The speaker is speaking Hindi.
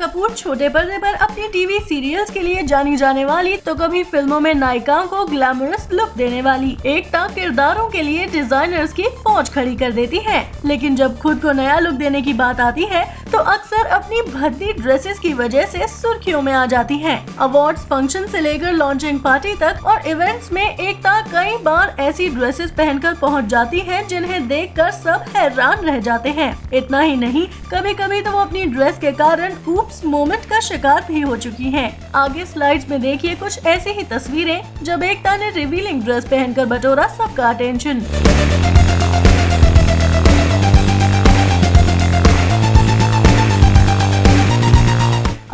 कपूर छोटे पर्दे पर अपनी टीवी सीरियल्स के लिए जानी जाने वाली तो कभी फ़िल्मों में नायिकाओं को ग्लैमरस लुक देने वाली। एकता किरदारों के लिए डिजाइनर्स की फौज खड़ी कर देती है। लेकिन जब खुद को नया लुक देने की बात आती है तो अक्सर अपनी भद्दी ड्रेसेस की वजह से सुर्खियों में आ जाती हैं। अवार्ड्स फ़ंक्शन से लेकर लॉन्चिंग पार्टी तक और इवेंट्स में एकता कई बार ऐसी ड्रेसेस पहनकर पहुँच जाती है जिन्हें देखकर सब हैरान रह जाते हैं इतना ही नहीं कभी कभी तो वो अपनी ड्रेस के कारण ऊप्स मोमेंट का शिकार भी हो चुकी हैं। आगे स्लाइड्स में देखिए कुछ ऐसी ही तस्वीरें जब एकता ने रिवीलिंग ड्रेस पहनकर बटोरा सबका अटेंशन